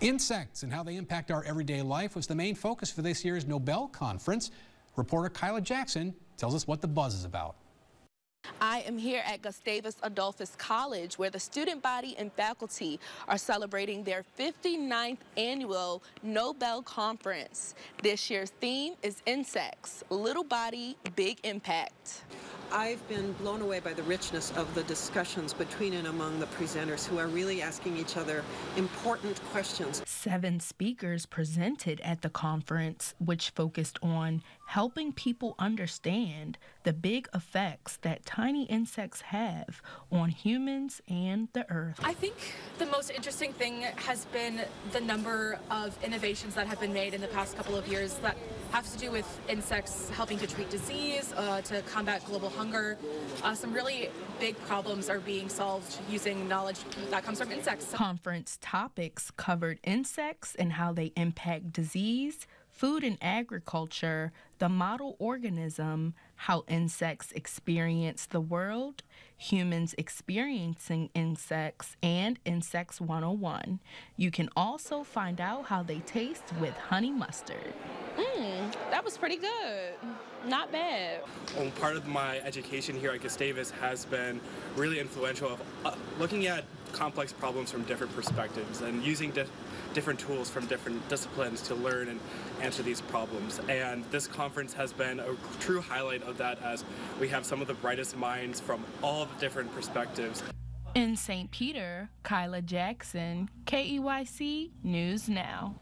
Insects and how they impact our everyday life was the main focus for this year's Nobel Conference. Reporter Kyla Jackson tells us what the buzz is about. I am here at Gustavus Adolphus College where the student body and faculty are celebrating their 59th annual Nobel Conference. This year's theme is insects, little body, big impact. I've been blown away by the richness of the discussions between and among the presenters who are really asking each other important questions. Seven speakers presented at the conference, which focused on helping people understand the big effects that tiny insects have on humans and the earth. I think the most interesting thing has been the number of innovations that have been made in the past couple of years that have to do with insects helping to treat disease, uh, to combat global hunger. Uh, some really big problems are being solved using knowledge that comes from insects. Conference topics covered insects and how they impact disease, food and agriculture, the model organism, how insects experience the world, humans experiencing insects, and Insects 101. You can also find out how they taste with honey mustard. Mmm, that was pretty good. Not bad. Well, part of my education here at Gustavus has been really influential of uh, looking at complex problems from different perspectives and using di different tools from different disciplines to learn and answer these problems. And this conference has been a true highlight of that as we have some of the brightest minds from all the different perspectives. In St. Peter, Kyla Jackson, KEYC News Now.